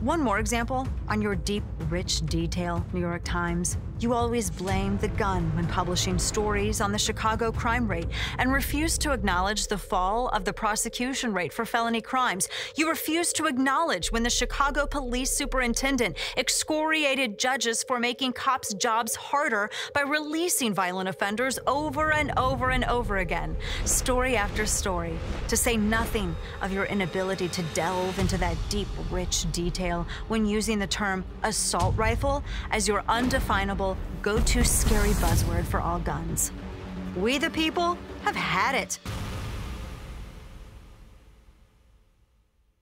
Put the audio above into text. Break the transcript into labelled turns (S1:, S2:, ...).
S1: One more example on your deep, rich detail, New York Times. You always blame the gun when publishing stories on the Chicago crime rate and refuse to acknowledge the fall of the prosecution rate for felony crimes. You refuse to acknowledge when the Chicago police superintendent excoriated judges for making cops' jobs harder by releasing violent offenders over and over and over again. Story after story, to say nothing of your inability to delve into that deep, rich detail when using the term assault rifle as your undefinable go to scary buzzword for all guns. We the people have had it.